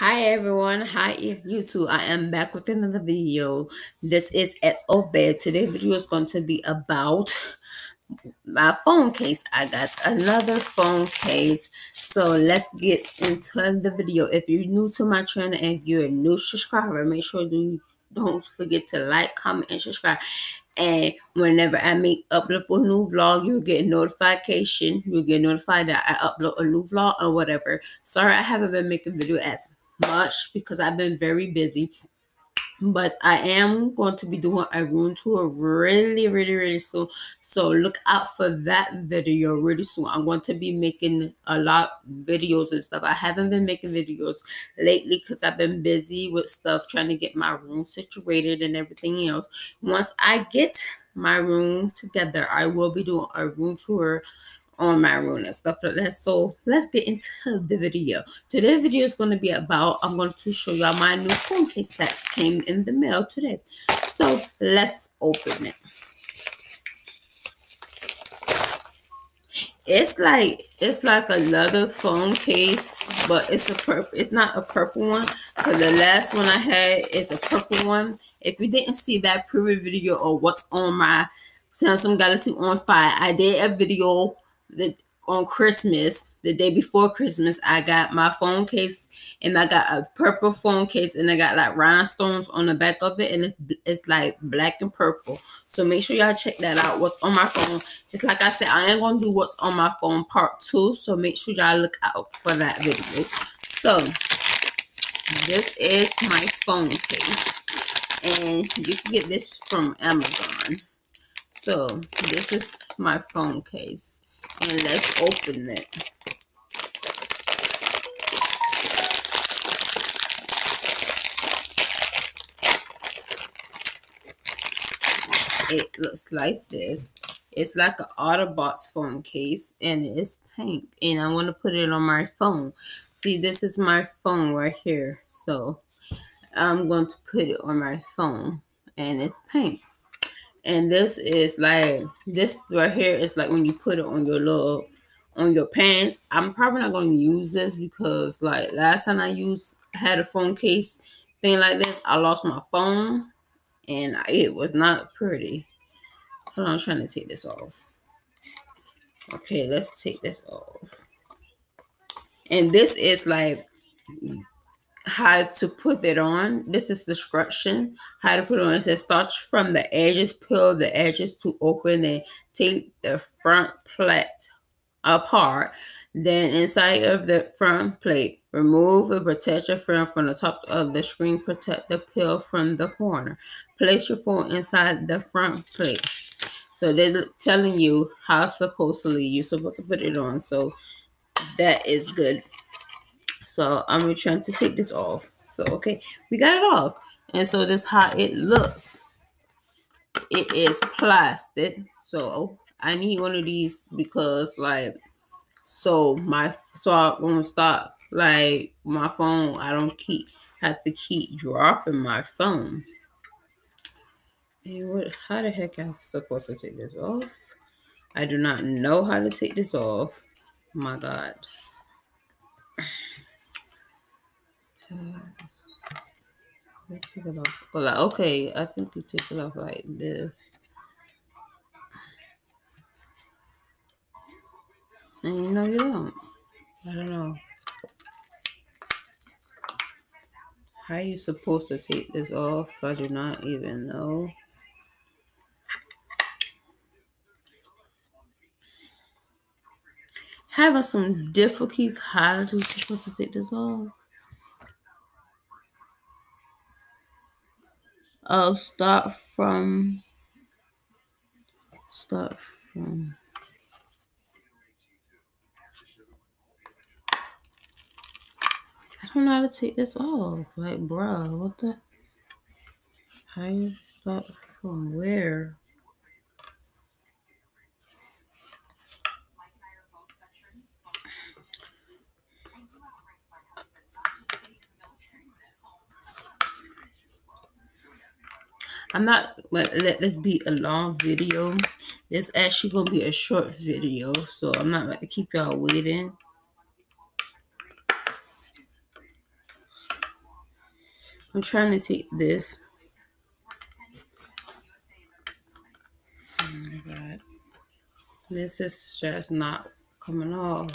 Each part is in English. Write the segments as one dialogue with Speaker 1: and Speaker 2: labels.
Speaker 1: Hi everyone, hi YouTube. I am back with another video. This is as Obed. Today's video is going to be about my phone case. I got another phone case. So let's get into the video. If you're new to my channel and you're a new subscriber, make sure you don't forget to like, comment, and subscribe. And whenever I make upload a new vlog, you'll get notification. You'll get notified that I upload a new vlog or whatever. Sorry, I haven't been making video as much because I've been very busy. But I am going to be doing a room tour really, really, really soon. So look out for that video really soon. I'm going to be making a lot videos and stuff. I haven't been making videos lately because I've been busy with stuff trying to get my room situated and everything else. Once I get my room together, I will be doing a room tour on my room and stuff like that. So let's get into the video. Today's video is going to be about, I'm going to show y'all my new phone case that came in the mail today. So let's open it. It's like it's like another phone case, but it's a purple. It's not a purple one because the last one I had is a purple one. If you didn't see that previous video or what's on my Samsung Galaxy S5, I did a video the on Christmas, the day before Christmas, I got my phone case and I got a purple phone case and I got like rhinestones on the back of it and it's it's like black and purple. So make sure y'all check that out. What's on my phone? Just like I said, I am gonna do what's on my phone part two. So make sure y'all look out for that video. So this is my phone case, and you can get this from Amazon. So this is my phone case and let's open it. It looks like this. It's like an Otterbox phone case and it's pink. And I want to put it on my phone. See, this is my phone right here. So I'm going to put it on my phone and it's pink. And this is like this right here is like when you put it on your little on your pants. I'm probably not going to use this because like last time I used had a phone case thing like this, I lost my phone and it was not pretty. Hold on, I'm trying to take this off. Okay, let's take this off. And this is like how to put it on. This is the instruction how to put on. It says start from the edges, peel the edges to open and take the front plate apart. Then inside of the front plate, remove the protector film from the top of the screen. Protect the peel from the corner. Place your phone inside the front plate. So they're telling you how supposedly you're supposed to put it on. So that is good. So I'm trying to take this off. So okay, we got it off. And so this how it looks. It is plastic. So I need one of these because like so my so I won't stop like my phone. I don't keep have to keep dropping my phone. And what how the heck am I supposed to take this off? I do not know how to take this off. my god. Take it off. Well, okay, I think you take it off like this. And no, you don't. I don't know. How are you supposed to take this off? I do not even know. Having some difficulties how are you supposed to take this off. Oh, start from. Start from. I don't know how to take this off. Like, bro, what the? How you start from where? I'm not let, let this be a long video. This actually gonna be a short video, so I'm not going to keep y'all waiting. I'm trying to take this. Oh my god. This is just not coming off.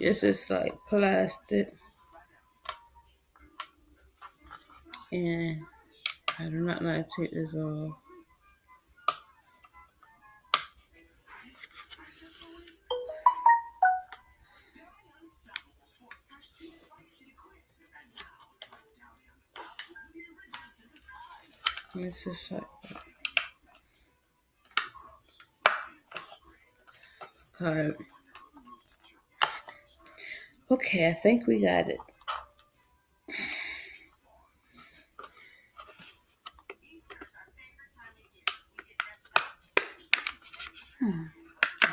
Speaker 1: This is like plastic. And I do not how to take this off. This is like Okay. Okay, I think we got it.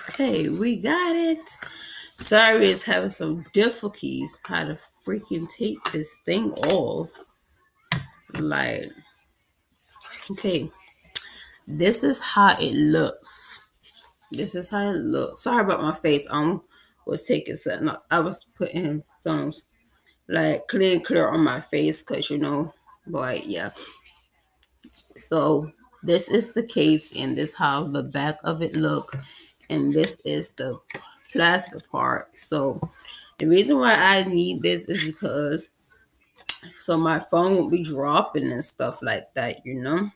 Speaker 1: Okay, we got it. Sorry, it's having some difficulties how to freaking take this thing off. Like, okay, this is how it looks. This is how it looks. Sorry about my face. Um, was taking something. I was putting some like clean clear on my face because you know, like yeah. So this is the case, and this how the back of it look, and this is the plastic part. So the reason why I need this is because so my phone won't be dropping and stuff like that, you know.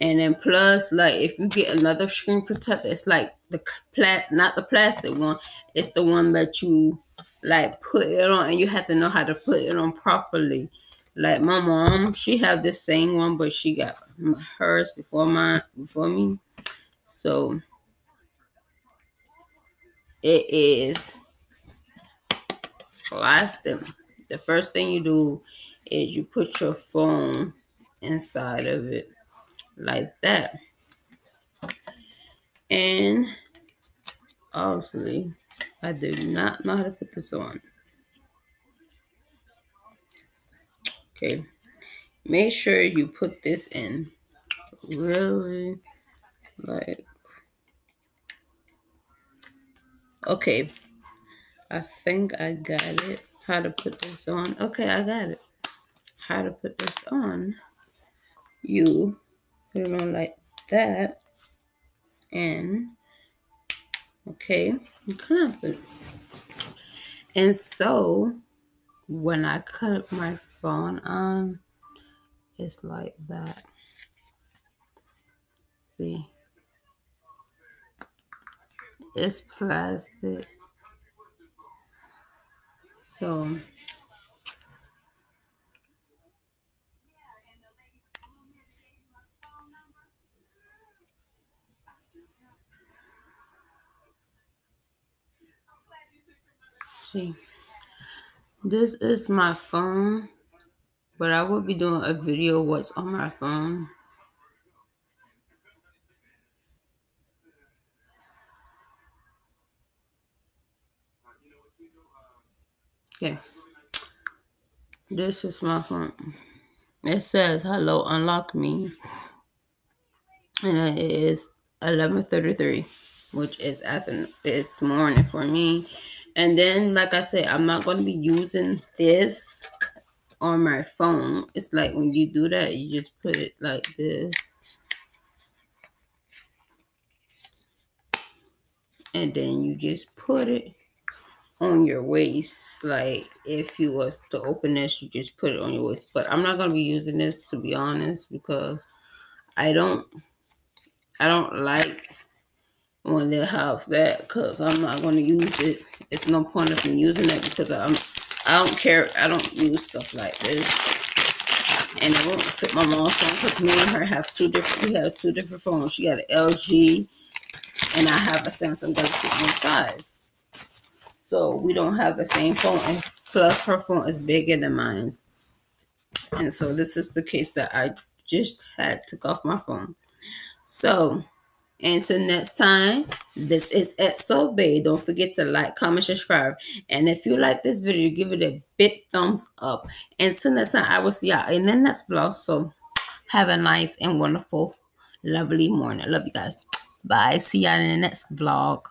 Speaker 1: And then plus, like if you get another screen protector, it's like the plat not the plastic one, it's the one that you like put it on, and you have to know how to put it on properly. Like my mom, she have the same one, but she got hers before mine, before me. So it is plastic. The first thing you do is you put your phone inside of it like that. And obviously, I do not know how to put this on. Okay, make sure you put this in really like okay. I think i got it. How to put this on. Okay i got it. How to put this on. You put on like that. And okay clamp it and so when i cut my phone on it's like that. See? It's plastic. So see this is my phone but I will be doing a video what's on my phone Okay. This is my phone. It says hello, unlock me. And it is 11:33, which is after it's morning for me. And then like I said, I'm not going to be using this on my phone. It's like when you do that, you just put it like this. And then you just put it on your waist. Like if you was to open this, you just put it on your waist. But I'm not gonna be using this to be honest because I don't I don't like when they have that because I'm not gonna use it. It's no point of me using it because I'm I don't care. I don't use stuff like this. And I won't fit my mom's phone because me and her have two different. We have two different phones. She got an LG, and I have a Samsung Galaxy S5. So we don't have the same phone. And plus, her phone is bigger than mine. And so this is the case that I just had took off my phone. So until next time, this is Exo Bay. Don't forget to like, comment, subscribe. And if you like this video, give it a big thumbs up. Until next time, I will see y'all in the next vlog. So have a nice and wonderful, lovely morning. Love you guys. Bye. See y'all in the next vlog.